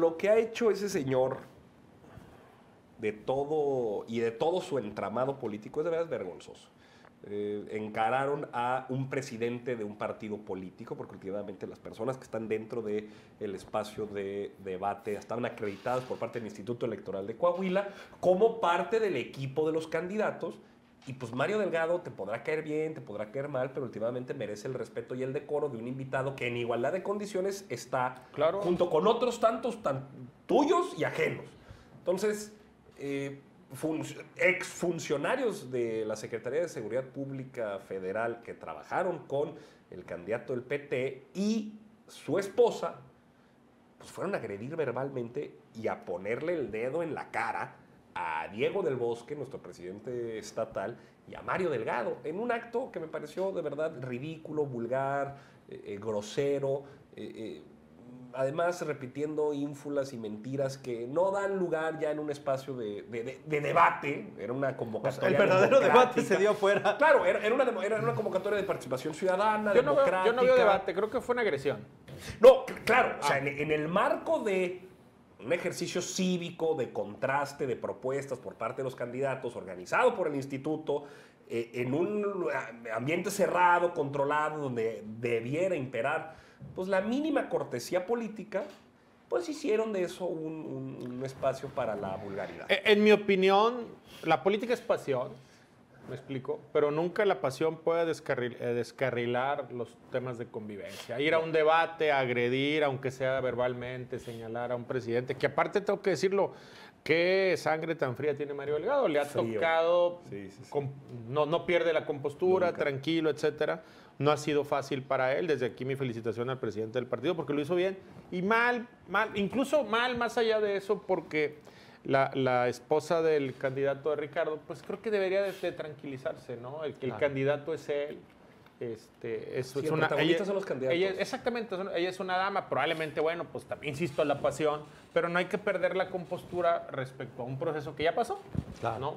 lo que ha hecho ese señor de todo y de todo su entramado político es de verdad vergonzoso. Eh, encararon a un presidente de un partido político, porque últimamente las personas que están dentro del el espacio de debate estaban acreditadas por parte del Instituto Electoral de Coahuila como parte del equipo de los candidatos. Y pues Mario Delgado te podrá caer bien, te podrá caer mal, pero últimamente merece el respeto y el decoro de un invitado que en igualdad de condiciones está Claro. junto con otros tantos tan tuyos y ajenos. Entonces, eh, fun- exfuncionarios de la Secretaría de Seguridad Pública Federal que trabajaron con el candidato del PT y su esposa, pues fueron a agredir verbalmente y a ponerle el dedo en la cara a Diego del Bosque, nuestro presidente estatal, y a Mario Delgado, en un acto que me pareció de verdad ridículo, vulgar, eh, eh, grosero, eh, eh, además repitiendo ínfulas y mentiras que no dan lugar ya en un espacio de, de- de- de debate, era una convocatoria El verdadero debate democrática. se dio afuera. Claro, era, era una, demo- era una convocatoria de participación ciudadana, Yo no, veo, yo no veo democrática. debate, creo que fue una agresión. No, cl- claro, o sea, en, en el marco de un ejercicio cívico de contraste de propuestas por parte de los candidatos, organizado por el instituto, eh, en un ambiente cerrado, controlado, donde debiera imperar pues la mínima cortesía política, pues hicieron de eso un, un- espacio para la vulgaridad. Eh, En mi opinión, la política es pasión, me explico, pero nunca la pasión puede descarril- eh, descarrilar los temas de convivencia. Ir a un debate, agredir, aunque sea verbalmente, señalar a un presidente, que aparte tengo que decirlo, qué sangre tan fría tiene Mario Delgado. Le ha Frío. tocado, Sí, sí, sí. com- no, no pierde la compostura, Nunca. tranquilo, etcétera. No ha sido fácil para él. Desde aquí mi felicitación al presidente del partido porque lo hizo bien. Y mal, mal, incluso mal más allá de eso porque la, la esposa del candidato de Ricardo, pues creo que debería de, de tranquilizarse, ¿no? El el Claro. candidato es él. Este, es, Sí, es una, protagonista son los candidatos. ella- exactamente, ella es una dama, probablemente, bueno, pues también insisto, la pasión, pero no hay que perder la compostura respecto a un proceso que ya pasó, Claro. ¿no?